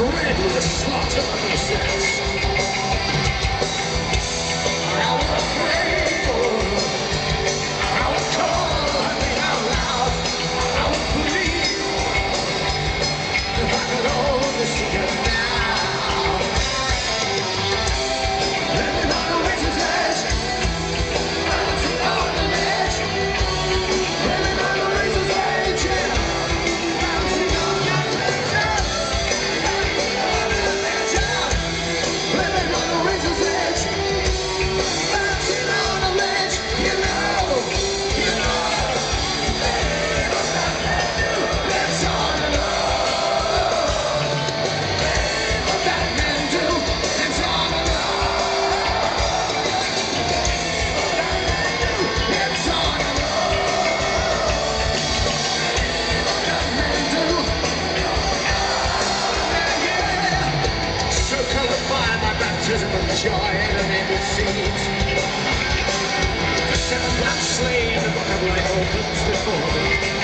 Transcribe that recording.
red with a slaughter of incense. Oh, it's the